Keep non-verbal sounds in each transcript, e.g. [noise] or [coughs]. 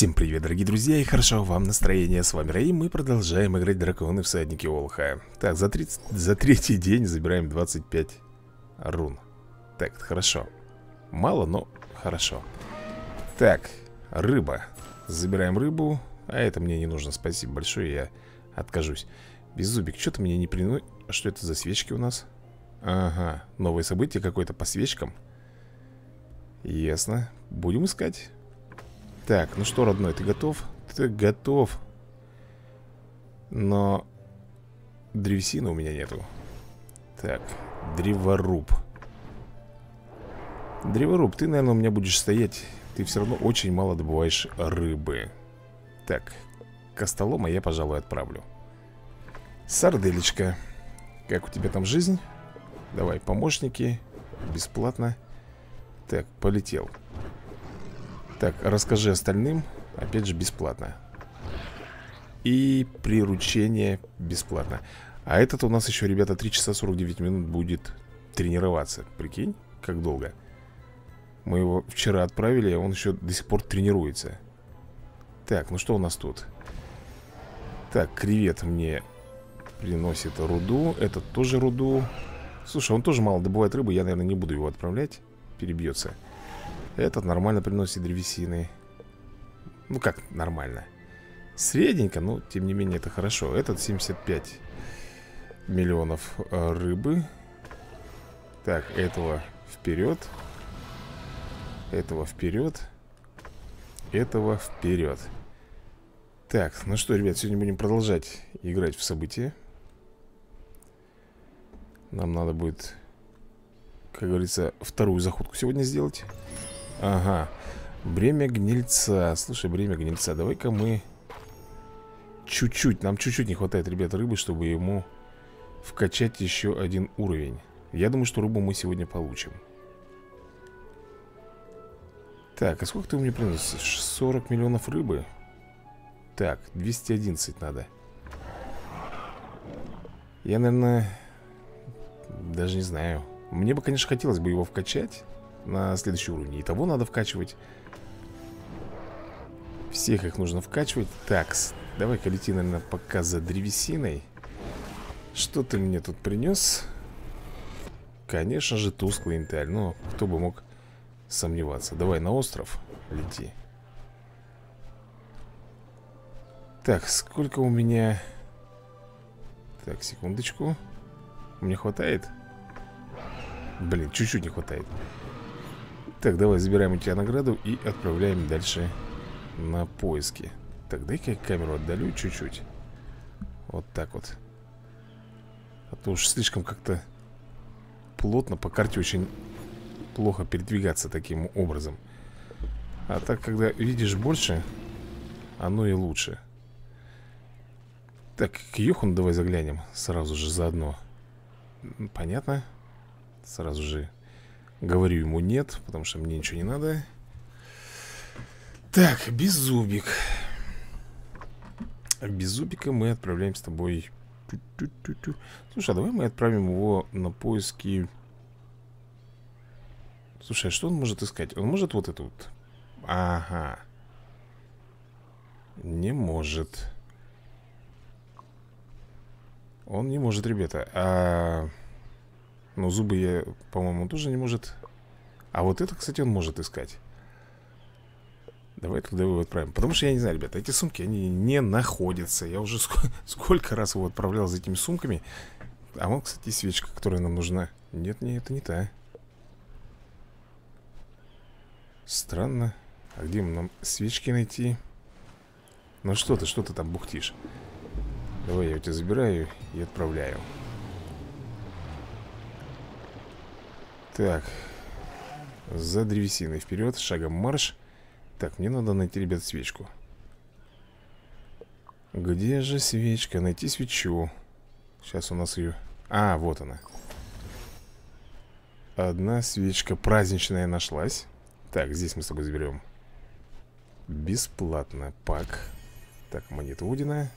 Всем привет, дорогие друзья, и хорошо вам настроение. С вами Раим, мы продолжаем играть Драконы Всадники Олха. Так, за, 30, за третий день забираем 25 рун. Так, хорошо. Мало, но хорошо. Так, рыба. Забираем рыбу. А это мне не нужно, спасибо большое, я откажусь. Беззубик, что ты мне не приносит? Что это за свечки у нас? Ага, новое событие какое-то по свечкам. Ясно. Будем искать. Так, ну что, родной, ты готов? Ты готов. Но древесины у меня нету. Так, древоруб. Древоруб, ты, наверное, у меня будешь стоять. Ты все равно очень мало добываешь рыбы. Так, костолома я, пожалуй, отправлю. Сарделечка. Как у тебя там жизнь? Давай, помощники. Бесплатно. Так, полетел. Так, расскажи остальным Опять же бесплатно. И приручение бесплатно. А этот у нас еще, ребята, 3 часа 49 минут будет тренироваться. Прикинь, как долго. Мы его вчера отправили, а он еще до сих пор тренируется. Так, ну что у нас тут? Так, кревет мне приносит руду. Этот тоже руду. Слушай, он тоже мало добывает рыбы Я, наверное, не буду его отправлять. Перебьется этот нормально приносит древесины. Ну как нормально. Средненько, но тем не менее это хорошо. Этот 75 миллионов э, рыбы. Так, этого вперед. Этого вперед. Этого вперед. Так, ну что, ребят, сегодня будем продолжать играть в события. Нам надо будет, как говорится, вторую заходку сегодня сделать Ага. Бремя гнильца. Слушай, бремя гнильца Давай-ка мы Чуть-чуть Нам чуть-чуть не хватает, ребят, рыбы Чтобы ему вкачать еще один уровень. Я думаю, что рыбу мы сегодня получим. Так, а сколько ты мне приносишь? 40 миллионов рыбы? Так, 211 надо. Я, наверное Даже не знаю. Мне бы, конечно, хотелось бы его вкачать на следующий уровень. И того надо вкачивать. Всех их нужно вкачивать. Так, давай-ка лети, наверное, пока за древесиной. Что ты мне тут принес? Конечно же, тусклый инталь. Но кто бы мог сомневаться. Давай на остров лети. Так, сколько у меня... Так, секундочку. Мне хватает? Блин, чуть-чуть не хватает. Так, давай забираем у тебя награду и отправляем дальше на поиски. Так, дай-ка я камеру отдалю чуть-чуть. Вот так вот. А то уж слишком как-то плотно по карте очень плохо передвигаться таким образом. А так, когда видишь больше, оно и лучше. Так, к Йохану давай заглянем сразу же заодно. Понятно? Сразу же Говорю ему нет, потому что мне ничего не надо. Так, беззубик Без зубика мы отправляем с тобой Слушай, а давай мы отправим его на поиски. Слушай, а что он может искать? Он может вот это вот? Ага. Не может. Он не может, ребята. А но зубы я, по-моему, тоже не может. А вот это, кстати, он может искать. Давай туда его отправим. Потому что я не знаю, ребята, эти сумки, они не находятся. Я уже ск [laughs] сколько раз его отправлял за этими сумками. А вот, кстати, свечка, которая нам нужна. Нет, нет, это не та. Странно. А где нам свечки найти? Ну что ты, что ты там бухтишь? Давай я у тебя забираю и отправляю Так. За древесиной вперед, шагом марш. Так, мне надо найти, ребят, свечку. Где же свечка? Найти свечу. Сейчас у нас ее... А, вот она. Одна свечка праздничная нашлась. Так, здесь мы с тобой заберем Бесплатно. Пак. Так, монета Удина.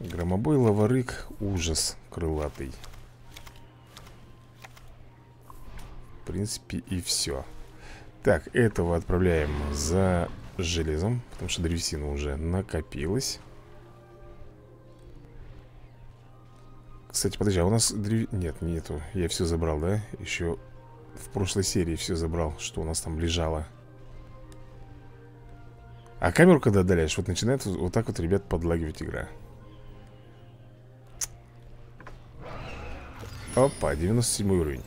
Громобой, лаварык, ужас крылатый принципе, и все Так, этого отправляем за железом Потому что древесина уже накопилась. Кстати, подожди, а у нас древ... Нет, нету Я все забрал, да? Еще в прошлой серии все забрал Что у нас там лежало. А камеру когда отдаляешь Вот начинает вот так вот, ребят, подлагивать игра. Опа, 97 уровень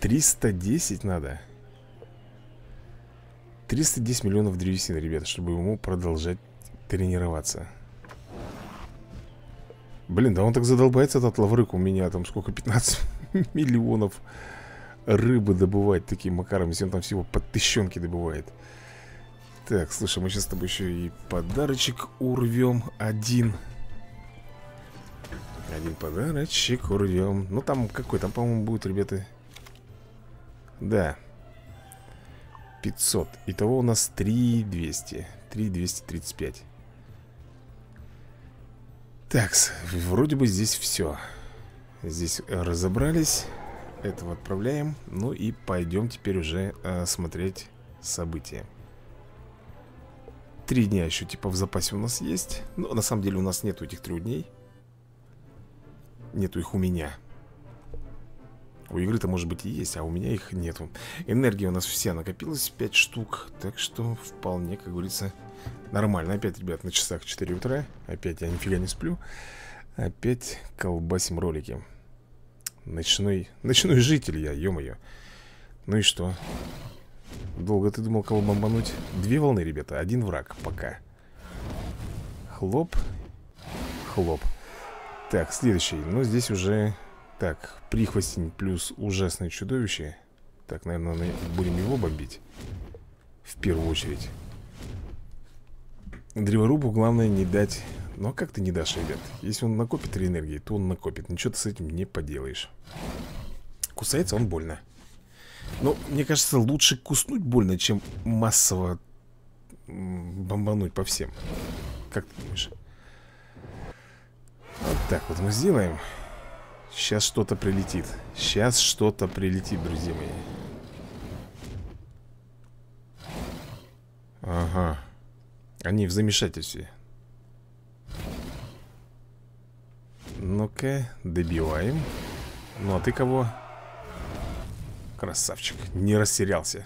310 надо. 310 миллионов древесины, ребята, чтобы ему продолжать тренироваться. Блин, да он так задолбается, этот лаврык у меня там сколько, 15 [laughs] миллионов рыбы добывать таким макаром Если он там всего под тыщенки добывает. Так, слушай, мы сейчас с тобой еще и подарочек урвем один. Один подарочек урвем Ну там какой, там по-моему будет, ребята Да. 500 Итого у нас 3200 3235 Так, вроде бы здесь все Здесь разобрались. Этого отправляем. Ну и пойдем теперь уже э, смотреть события. Три дня еще типа в запасе у нас есть. Но на самом деле у нас нету этих трех дней. Нету их у меня у игры-то может быть и есть, а у меня их нету. Энергия у нас вся накопилась, 5 штук Так что вполне, как говорится, нормально. Опять, ребят, на часах 4 утра Опять я нифига не сплю Опять колбасим ролики. Ночной, ночной житель я, ё-моё. Ну и что? Долго ты думал кого бомбануть? Две волны, ребята, один враг пока. Хлоп Хлоп. Так, следующий, ну здесь уже так, прихвостень плюс ужасное чудовище. Так, наверное, будем его бомбить. В первую очередь. Древорубу главное не дать. Ну а как ты не дашь, ребят? Если он накопит три энергии, то он накопит. Ничего ты с этим не поделаешь. Кусается он больно. Но мне кажется, лучше куснуть больно, чем массово бомбануть по всем. Как ты думаешь? Вот так вот мы сделаем Сейчас что-то прилетит. Сейчас что-то прилетит, друзья мои. Ага. Они в замешательстве. Ну-ка, добиваем. Ну, а ты кого? Красавчик, не растерялся.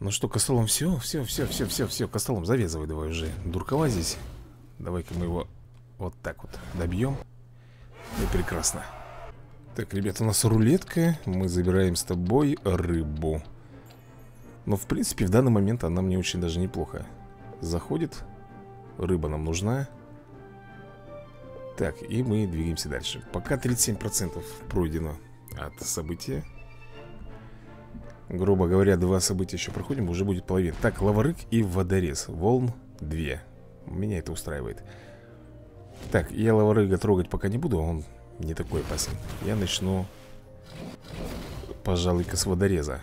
Ну что, костолом все? Все, все, все, все, все Костолом завязывай давай уже. Дуркова здесь. Давай-ка мы его вот так вот добьем и прекрасно. Так, ребята, у нас рулетка. Мы забираем с тобой рыбу. Но, в принципе, в данный момент она мне очень даже неплохо Заходит. Рыба нам нужна. Так, и мы двигаемся дальше. Пока 37% пройдено от события. Грубо говоря, два события еще проходим Уже будет половина. Так, лаварык и водорез. Волн 2 Меня это устраивает так, я лаварыга трогать пока не буду Он не такой опасен. Я начну Пожалуй-ка с водореза.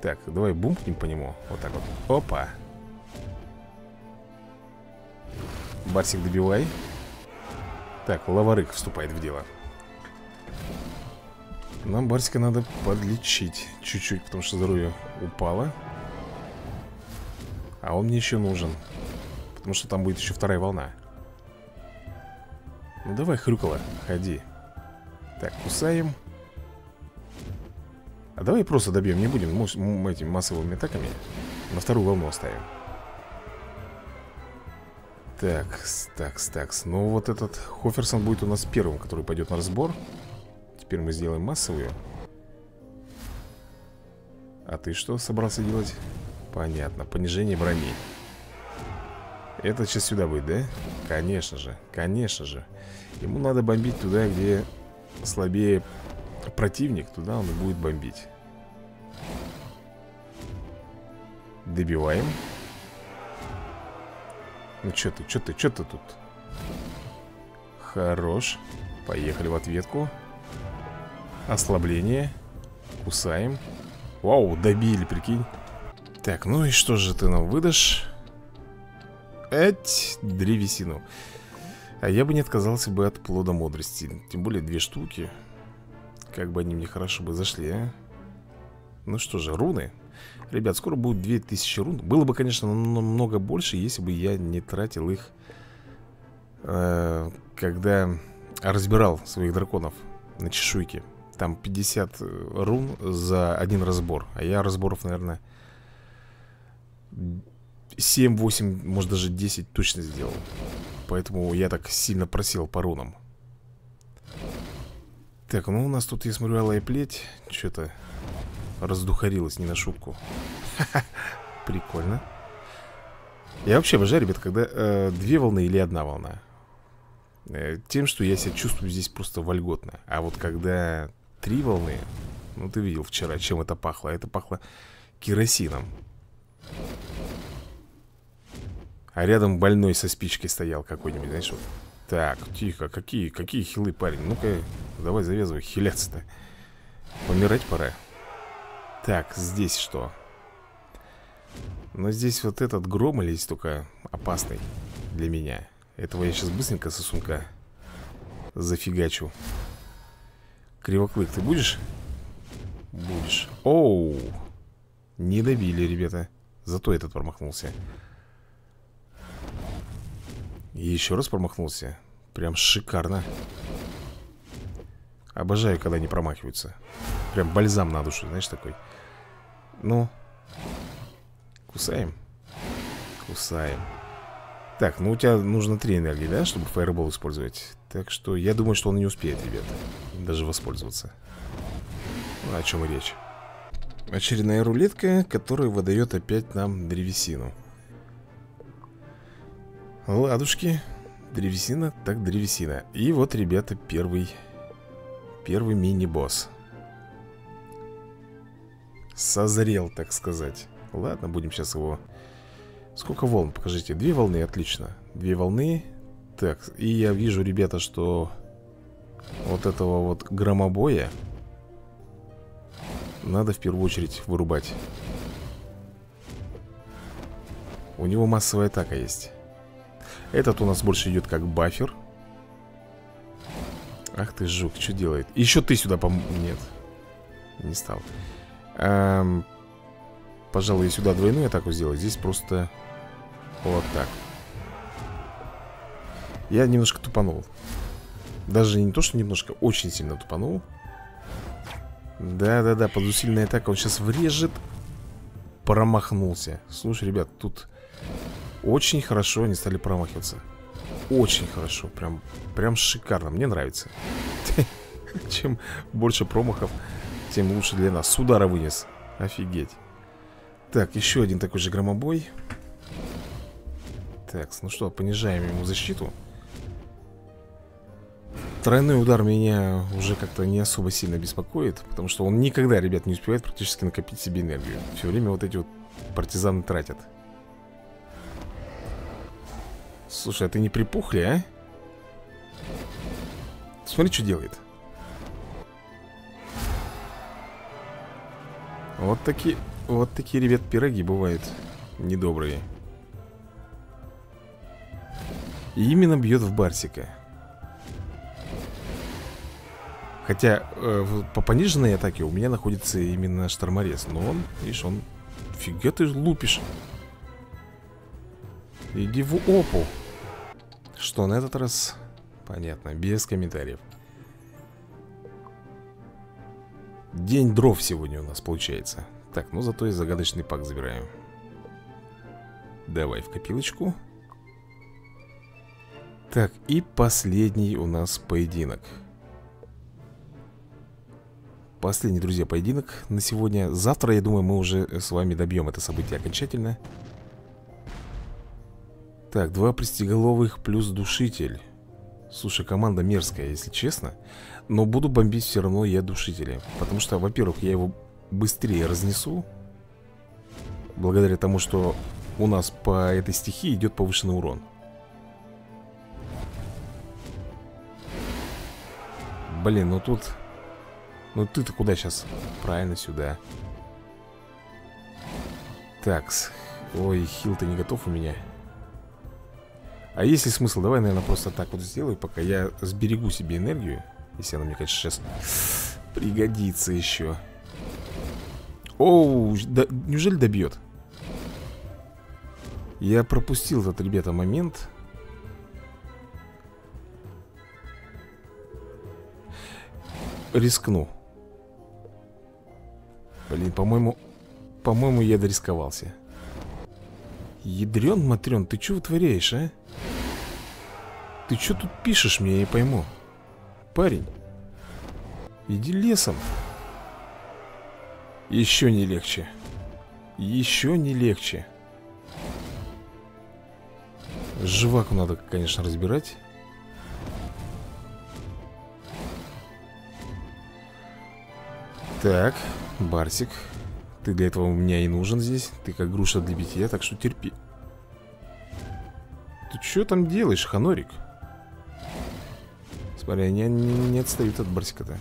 Так, давай бумкнем по нему. Вот так вот. Опа. Барсик добивай. Так, лаварык вступает в дело. Нам Барсика надо подлечить Чуть-чуть, потому что здоровье упало. А он мне еще нужен Потому что там будет еще вторая волна ну давай, хрюкала, ходи. Так, кусаем. А давай просто добьем, не будем этими массовыми атаками. На вторую волну оставим. Так, так, так Ну вот этот Хоферсон будет у нас первым, который пойдет на разбор. Теперь мы сделаем массовую. А ты что собрался делать? Понятно, понижение брони. Это сейчас сюда будет, да? Конечно же, конечно же. Ему надо бомбить туда, где слабее противник Туда он и будет бомбить. Добиваем. Ну что ты, что ты, что ты тут? Хорош. Поехали в ответку. Ослабление. Кусаем. Вау, добили, прикинь. Так, ну и что же ты нам выдашь? Эть, древесину. А я бы не отказался бы от плода мудрости. Тем более две штуки. Как бы они мне хорошо бы зашли, а? Ну что же, руны. Ребят, скоро будет 2000 рун. Было бы, конечно, намного больше, если бы я не тратил их э, Когда разбирал своих драконов на чешуйки Там 50 рун за один разбор. А я разборов, наверное 7-8, может даже 10 точно сделал. Поэтому я так сильно просил по рунам. Так, ну у нас тут, я смотрю, алая плеть. Что-то раздухарилась не на шутку. [laughs] Прикольно. Я вообще обожаю, ребят, когда э, две волны или одна волна. Э, Тем, что я себя чувствую здесь просто вольготно. А вот когда три волны Ну, ты видел вчера, чем это пахло. Это пахло керосином а рядом больной со спичкой стоял какой-нибудь, знаешь, вот. Так, тихо, какие, какие хилы, парень Ну-ка, давай завязывай, хиляться-то. Помирать пора. Так, здесь что? Но здесь вот этот гром или есть только опасный для меня. Этого я сейчас быстренько сосунка зафигачу. Кривоклык, ты будешь? Будешь. Оу! Не добили, ребята. Зато этот промахнулся еще раз промахнулся. Прям шикарно. Обожаю, когда они промахиваются. Прям бальзам на душу, знаешь, такой. Ну Кусаем. Кусаем. Так, ну у тебя нужно три энергии, да, чтобы фаербол использовать? Так что я думаю, что он не успеет, ребята Даже воспользоваться. Ну, О чем и речь. Очередная рулетка, которая выдает опять нам древесину Ладушки. Древесина, так древесина. И вот, ребята, первый Первый мини-босс. Созрел, так сказать. Ладно, будем сейчас его. Сколько волн, покажите? Две волны, отлично. Две волны. Так, и я вижу, ребята, что Вот этого вот громобоя Надо в первую очередь вырубать. У него массовая атака есть этот у нас больше идет как бафер. Ах ты жук, что делает? Еще ты сюда пом... Нет Не стал. Эм... Пожалуй, сюда двойную атаку сделаю. Здесь просто вот так. Я немножко тупанул. Даже не то, что немножко, очень сильно тупанул. Да-да-да, под усиленной атакой он сейчас врежет. Промахнулся. Слушай, ребят, тут очень хорошо они стали промахиваться. Очень хорошо, прям, прям шикарно Мне нравится. [laughs] Чем больше промахов, тем лучше для нас. С удара вынес, офигеть. Так, еще один такой же громобой. Так, ну что, понижаем ему защиту. Тройной удар меня уже как-то не особо сильно беспокоит Потому что он никогда, ребят, не успевает практически накопить себе энергию. Все время вот эти вот партизаны тратят Слушай, а ты не припухли, а? Смотри, что делает. Вот такие, вот такие, ребят, пироги бывают недобрые. И именно бьет в Барсика. Хотя э, по пониженной атаке у меня находится именно шторморез Но он, видишь, он... Фига ты лупишь. Иди в опу Что на этот раз? Понятно, без комментариев. День дров сегодня у нас получается. Так, ну зато и загадочный пак забираем. Давай в копилочку. Так, и последний у нас поединок. Последний, друзья, поединок на сегодня. Завтра, я думаю, мы уже с вами добьем это событие окончательно так, два пристеголовых плюс душитель. Слушай, команда мерзкая, если честно Но буду бомбить все равно я душителя Потому что, во-первых, я его быстрее разнесу Благодаря тому, что у нас по этой стихии идет повышенный урон. Блин, ну тут... Ну ты-то куда сейчас? Правильно, сюда. Такс. Ой, хил-то не готов у меня а есть ли смысл? Давай, наверное, просто так вот сделаю, пока я сберегу себе энергию. Если она мне, конечно, сейчас пригодится еще. Оу, да, неужели добьет? Я пропустил этот, ребята, момент Рискну Блин, по-моему По-моему, я дорисковался Ядрен, матрен, ты что вытворяешь, а? Ты что тут пишешь мне, я не пойму? Парень Иди лесом. Еще не легче. Еще не легче. Жваку надо, конечно, разбирать. Так, Барсик Ты для этого у меня и нужен здесь. Ты как груша для битья, так что терпи. Ты что там делаешь, Ханорик? Смотри, они не, не отстают от Барсика-то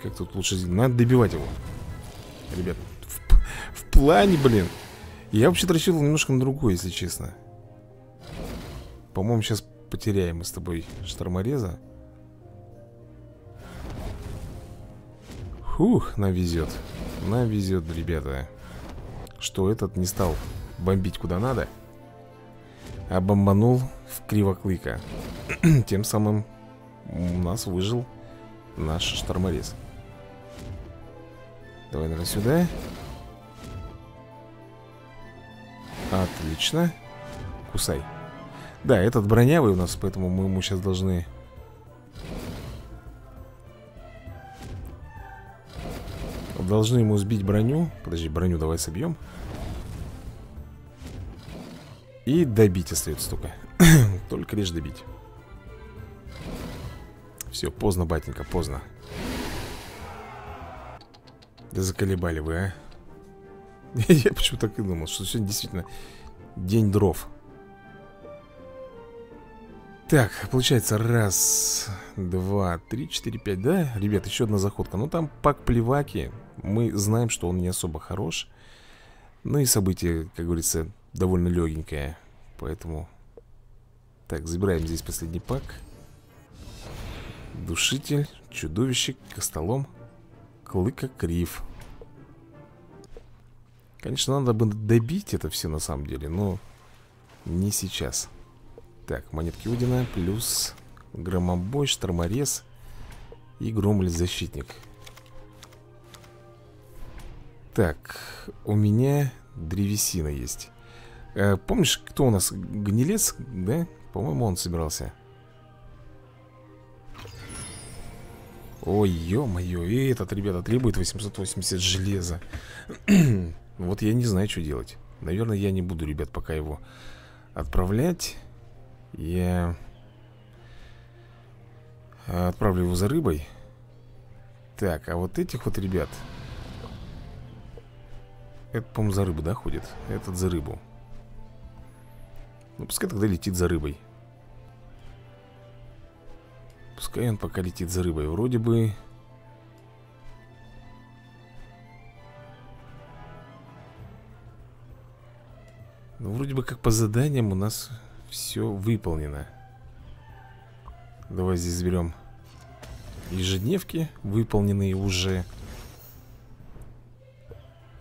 Как тут лучше сделать? Надо добивать его. Ребят, в, в плане, блин. Я вообще-то немножко на другое, если честно. По-моему, сейчас потеряем мы с тобой штормореза. Фух, нам везет Нам везет, ребята. Что этот не стал бомбить куда надо А в кривоклыка. [clears throat] Тем самым у нас выжил наш шторморез. Давай, наверное, сюда. Отлично. Кусай. Да, этот бронявый у нас, поэтому мы ему сейчас должны Должны ему сбить броню. Подожди, броню давай собьем И добить остается только. [coughs] Только лишь добить. Все, поздно, батенька, поздно. Да заколебали вы, а? [laughs] Я почему так и думал, что сегодня действительно День дров. Так, получается раз, два, три, четыре, пять, да? Ребят, еще одна заходка. Ну там пак плеваки. Мы знаем, что он не особо хорош. Ну и событие, как говорится, довольно легенькое Поэтому Так, забираем здесь последний пак Душитель, чудовище, костолом Клыка крив Конечно, надо бы добить это все на самом деле Но не сейчас так, монетки Удина плюс громобой, шторморез и громль-защитник. Так, у меня древесина есть. Э, помнишь, кто у нас? Гнилец, да? По-моему, он собирался. Ой, ё-моё, и этот, ребята, требует 880 железа. [clears throat] вот я не знаю, что делать. Наверное, я не буду, ребят, пока его отправлять. Я отправлю его за рыбой Так, а вот этих вот ребят Это, по-моему, за рыбу, да, ходит? Этот за рыбу Ну, пускай тогда летит за рыбой. Пускай он пока летит за рыбой. Вроде бы... Ну, вроде бы как по заданиям у нас все выполнено. Давай здесь заберем ежедневки Выполненные уже.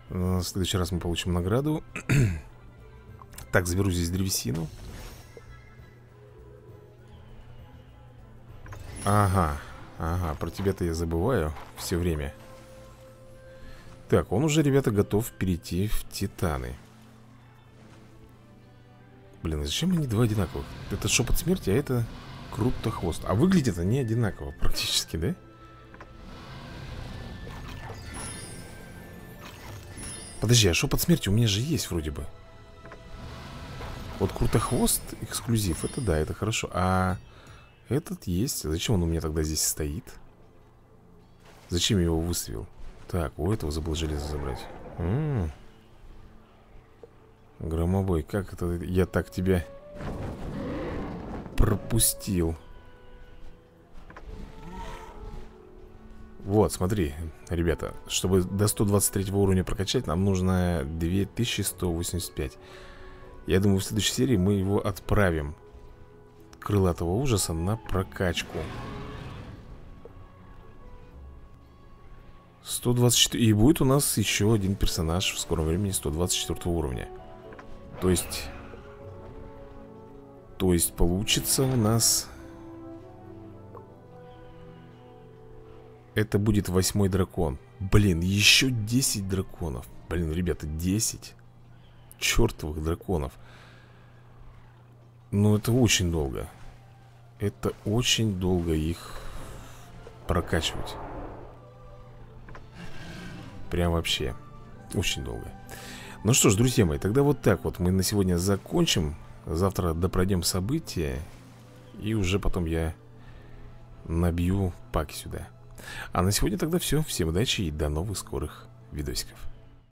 В следующий раз мы получим награду [clears throat] Так, заберу здесь древесину Ага, ага, про тебя-то я забываю все время Так, он уже, ребята, готов перейти в Титаны Блин, а зачем они два одинаковых? Это шепот смерти, а это круто хвост. А выглядит они одинаково практически, да? Подожди, а шепот смерти у меня же есть вроде бы. Вот крутохвост эксклюзив, это да, это хорошо. А этот есть. Зачем он у меня тогда здесь стоит? Зачем я его выставил? Так, у этого забыл железо забрать. М -м -м. Громобой, как это я так тебя пропустил? Вот, смотри, ребята, чтобы до 123 уровня прокачать, нам нужно 2185. Я думаю, в следующей серии мы его отправим крылатого ужаса на прокачку. 124 И будет у нас еще один персонаж в скором времени 124 уровня. То есть То есть получится у нас Это будет восьмой дракон. Блин, еще 10 драконов. Блин, ребята, 10 Чертовых драконов. Ну, это очень долго. Это очень долго их Прокачивать. Прям вообще Очень долго. Ну что ж, друзья мои, тогда вот так вот Мы на сегодня закончим. Завтра допройдем события И уже потом я Набью паки сюда. А на сегодня тогда все. Всем удачи и до новых скорых видосиков.